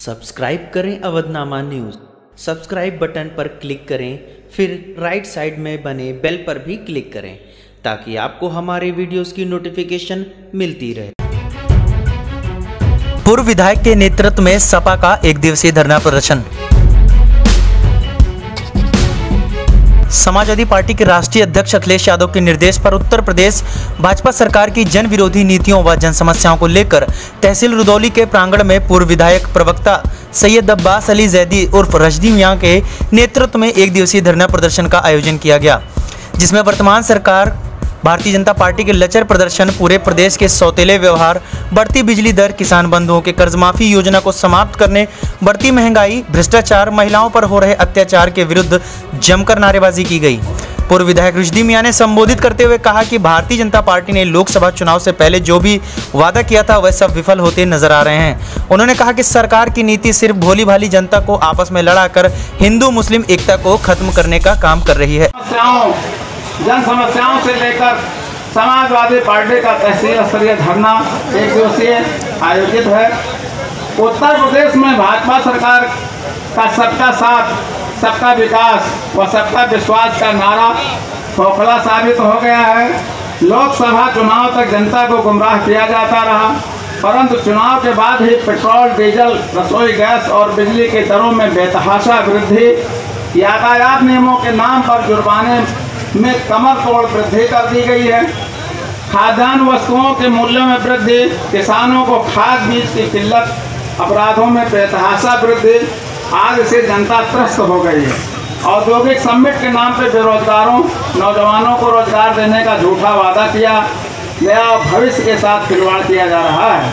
Subscribe करें Awadhnama news. Subscribe button पर click करें, फिर राइट साइड में बने बेल पर भी क्लिक करें, ताकि आपको हमारे वीडियोस की नोटिफिकेशन मिलती रहे। पूर्व विधायक के नेतृत्व में सपा का एक दिवसीय धरना प्रदर्शन। समाजवादी पार्टी के राष्ट्रीय अध्यक्ष अखिलेश यादव के निर्देश पर उत्तर प्रदेश भाजपा सरकार की जन विरोधी नीतियों व जन समस्याओं को लेकर तहसील रुदौली के प्रांगण में पूर्व विधायक प्रवक्ता सैयद अब्बास अली जैदी उर्फ़ रजदी मियाँ के नेतृत्व में एक दिवसीय धरना प्रदर्शन का आयोजन किया गया, जिसमें वर्तमान सरकार भारतीय जनता पार्टी के लचर प्रदर्शन पूरे प्रदेश के सौतेले व्यवहार, बढ़ती बिजली दर, किसान बंधुओं के कर्ज माफ़ी योजना को समाप्त करने, बढ़ती महँगाई, भ्रष्टाचार, महिलाओं पर हो रहे अत्याचार के विरुद्ध जमकर नारेबाजी की गई। पूर्व विधायक रुजदी मियाँ ने संबोधित करते हुए कहा कि भारतीय जनता पार्टी ने लोकसभा चुनाव से पहले जो भी वादा किया था, वह सब विफल होते नज़र आ रहे हैं। उन्होंने कहा कि सरकार की नीति सिर्फ़ भोली भाली जनता को आपस में लड़ाकर हिंदू, मुस्लिम, एकता को खत्म करने का काम कर रही है। जन समस्याओं से लेकर समाजवादी पार्टी का तहसील स्तरीय धरना एक दिवसीय आयोजित है। उत्तर प्रदेश में भाजपा सरकार का सबका साथ, सबका विकास व सबका विश्वास का नारा खोखला साबित हो गया है। लोकसभा चुनाव तक जनता को गुमराह किया जाता रहा, परंतु चुनाव के बाद ही पेट्रोल, डीजल, रसोई गैस और बिजली के दरों में बेतहाशा वृद्धि। यातायात नियमों के नाम पर जुर्माने में कमर तोड़ वृद्धि कर दी गई है। खाद्यान्न वस्तुओं के मूल्यों में वृद्धि, किसानों को खाद बीज की किल्लत, अपराधों में बेतहाशा वृद्धि, आज से जनता त्रस्त हो गई है। औद्योगिक समिट के नाम पर बेरोजगारों, नौजवानों को रोज़गार देने का झूठा वादा किया गया और भविष्य के साथ खिलवाड़ किया जा रहा है।